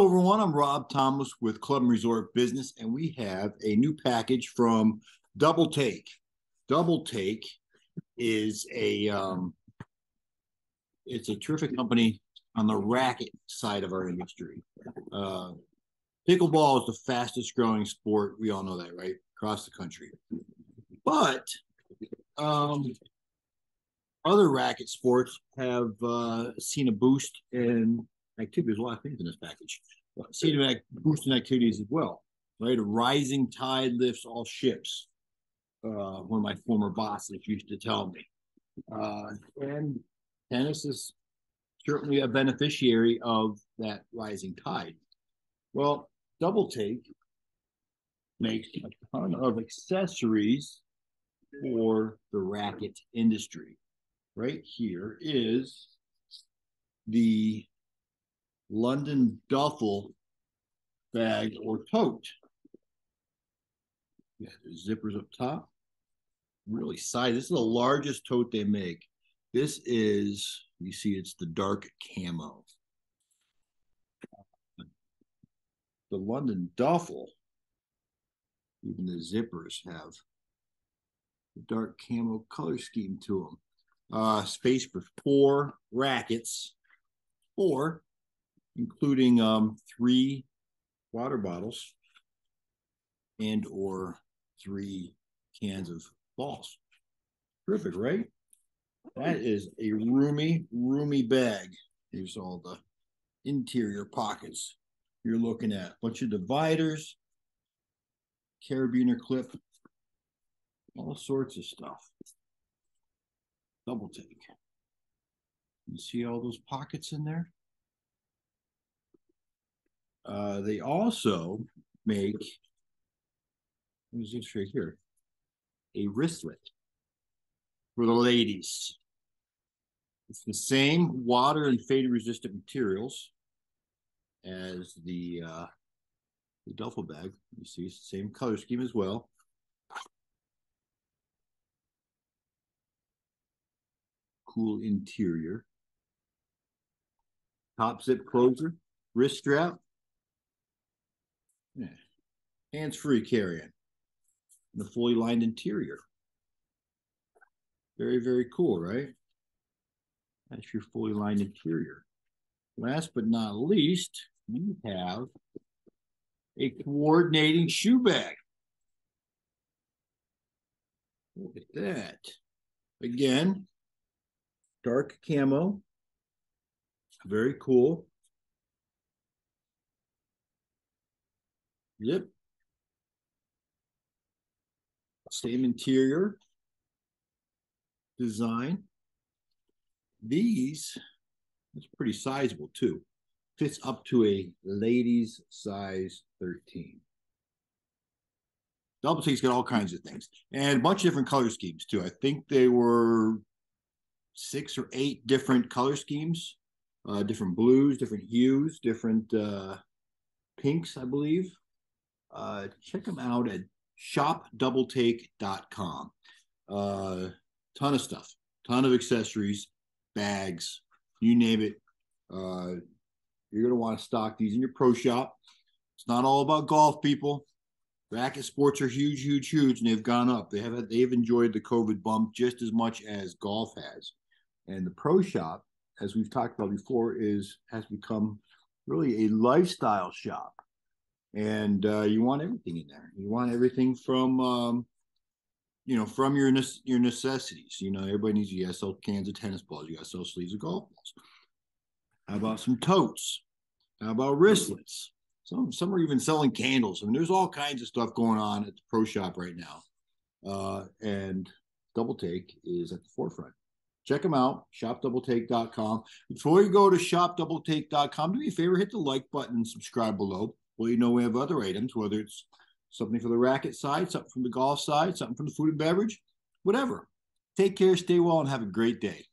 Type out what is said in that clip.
Hello, everyone. I'm Rob Thomas with Club and Resort Business, and we have a new package from Doubletake. Double Take is a um, it's a terrific company on the racket side of our industry. Uh, pickleball is the fastest growing sport. We all know that, right? Across the country. But um, other racket sports have uh, seen a boost in activity. There's a lot of things in this package. Seen a boost activities as well, right? A rising tide lifts all ships. Uh, one of my former bosses used to tell me. Uh, and tennis is certainly a beneficiary of that rising tide. Well, Doubletake makes a ton of accessories for the racket industry. Right here is the London duffel bag or tote. Yeah, there's zippers up top. Really size. This is the largest tote they make. This is, you see, it's the dark camo. The London duffel, even the zippers have the dark camo color scheme to them. Uh, space for four rackets, four, including um, three water bottles and or three cans of balls. Terrific, right? That is a roomy, roomy bag. Here's all the interior pockets. You're looking at a bunch of dividers, carabiner clip, all sorts of stuff. Doubletake. You see all those pockets in there? Uh, they also make, what is this right here? A wristlet for the ladies. It's the same water and fade resistant materials as the uh, the duffel bag. You see, it's the same color scheme as well. Cool interior. Top zip closer, wrist strap. Yeah. Hands-free carrying. The fully lined interior. Very, very cool, right? That's your fully lined interior. Last but not least, we have a coordinating shoe bag. Look at that. Again, dark camo. Very cool. Yep. Same interior design. These, it's pretty sizable too. Fits up to a ladies size 13. Doubletake's got all kinds of things and a bunch of different color schemes too. I think they were six or eight different color schemes, uh, different blues, different hues, different uh, pinks, I believe. Uh, check them out at shopdoubletake.com. Uh, ton of stuff, ton of accessories, bags, you name it. Uh, you're going to want to stock these in your pro shop. It's not all about golf, people. Racket sports are huge, huge, huge, and they've gone up. They have they've enjoyed the COVID bump just as much as golf has. And the pro shop, as we've talked about before, is has become really a lifestyle shop. And uh, you want everything in there. You want everything from um, you know, from your your necessities. You know, everybody needs you gotta sell cans of tennis balls, you gotta sell sleeves of golf balls. How about some totes? How about wristlets? Some some are even selling candles. I mean, there's all kinds of stuff going on at the pro shop right now. Uh, and Doubletake is at the forefront. Check them out, shopdoubletake.com. Before you go to shopdoubletake.com, do me a favor, hit the like button subscribe below. Well, you know we have other items, whether it's something for the racket side, something from the golf side, something from the food and beverage, whatever. Take care, stay well, and have a great day.